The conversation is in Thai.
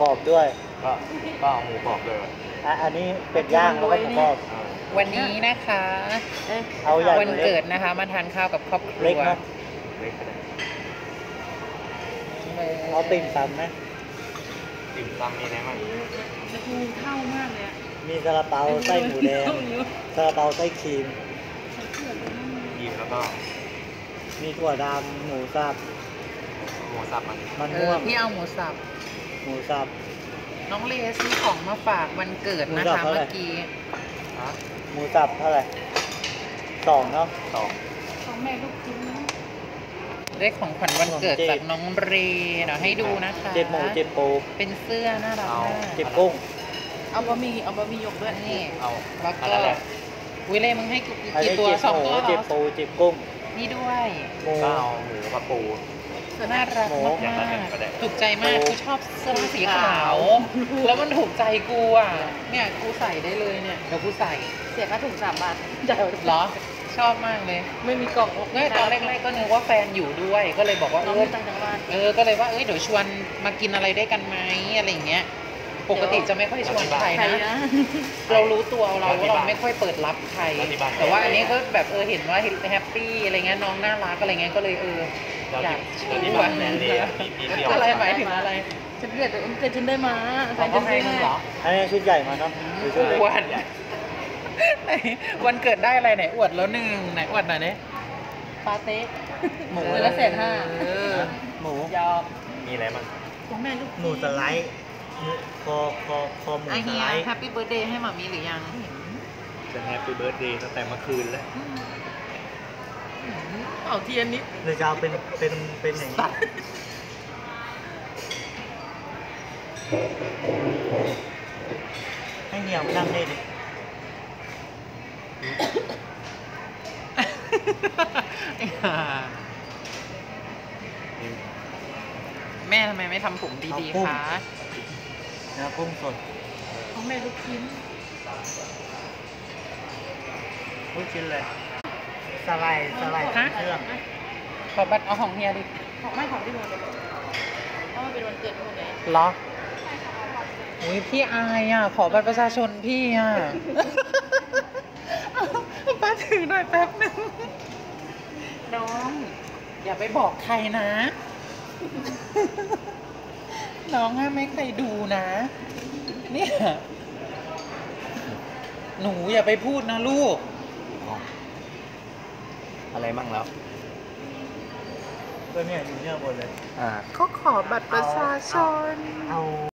กรอบด้วยก็ก็เอาหมูกรอบด้วยอะอันนี้เป็ดย่างแล้วก็หมูกรอบเออวันนี้นะคะเอาใหญ่วันกว่าเกิเล็ดกนะคะ มาทานข้าวกับครอบครัเล็กวเนาะเล็กก็ได้เอาติ่มซำไหมติ่มซำมีอะไรบ้างจะดูเท่ามากเลยอะมีซาลาเปาไส้หมูแดงซาลาเปาไส้ครีมยีมแล้วก็มีถั่วดำหมูสับหมูสับมันมันเอม่อวงพี่เอาหมูสับห มูสับ น้องเลซื้อของมาฝากวันเกิดนะหมูสับคะเท่าไหร่ เมื่อกี้ฮะหมูสับเท่าไหร่สองเนาะสอง ของแม่ลูกชิ้นนะได้ของขวัญวันเกิดของเจจากน้องเรเดี๋ยวให้ดูนะคะเจ็ดหมูเจ็ดปูเป็นเสื้อน่ารักมากเจ็ดกุ้ง เอาบะหมี่เอาบะหมี่หยกด้วยนี่ เอาแล้วอันก็นั้นแหละวิเล่มึงให้กูอันกี่นี้ตัวเจ็ดสองหมูตัวเหรเจ็ดอปูเจ็ดกุ้งนี่ด้วย หมูก็เอาหมูกับปู น่ารักหมูมากอย่างละหนึ่งก็ได้ๆถูกใจมากกูชอบเสื้อสีขาว แล้วมันถูกใจกูอะ เนี่ยกูใส่ได้เลยเนี่ยเดี๋ยวกูใส่ เสียค่าถุงสามบาทจ่ายเหรอ ชอบมากเลย ไม่มีกล่องเมื่อตอนแรกๆก็นึกว่าแฟนอยู่ด้วย ก็เลยบอกว่าน้เอองอมีตังค์ทางบ้านเออ ก็เลยว่าเอ้ยเดี๋ยวชวนมากินอะไรได้วยกันไหมอะไรอย่างเงี้ย ปกติจะไม่ค่อยชวนใครใครนะ นะ เรารู้ตัวเราว่าเราไม่ค่อยเปิดรับใครแต่ว่าอันนี้ก็แบบเออเห็นว่าแฮปปี้อะไรเงี้ยน้องน่ารักอะไรเงี้ยก็เลยเออแล้วอยากที่ชแล้วที่วบ้านนแนนเลียมีมีเที่ยวอะไรหมายถึงอะไรฉันเกิดเกิดฉันได้มาใครเขาก็จะให้ซื้อมึงเหรออันนี้ชุดใหญ่มาเนาะหรือชุดเล็กอวดไหนวันเกิดได้อะไรไหนอวดแล้วหนึ่งไหนอวดหน่อยเนี่ยปาเต้ หมูเออละแสนห้า เออหมูยอมมีอะไรบ้าง ของแม่ลูกหมูสไลด์หมู คอคอคอหมูไอสเฮียไลด์แฮปปี้เบิร์ดเดย์ให้หมามีหรือยังจะแฮปปี้เบิร์ดเดย์ตั้งแต่เมื่อคืนแล้วเอาเทียนนิดหรือจะเอาเป็นเป็นเป็นอย่างนี้ให้เหี่ยวนั่งได้ดิไอ้ห่าแม่ทำไมไม่ทำผมดีๆคะเนื้อกุ้งสดของแม่ลูกชิ้นลูกชิ้นเลยสไลด์สไลด์เครื่องขอบัตรเอาของเฮียดิของไม่ของที่โดนเลยเพราะมันเป็นวันเกิดพวกนี้เหรออุ้ยพี่อายอะ ขอบัตรประชาชนพี่อะป้าถือหน่อยแป๊บนึงน้อง อย่าไปบอกใครนะ น้องห้ามไม่ใครดูนะ เนี่ยหนูอย่าไปพูดนะลูก อะไรบ้างแล้วก็เนี่ยอยู่เนี่ยหมดเลย อ่า ก็ขอบัตรประชาชน เอา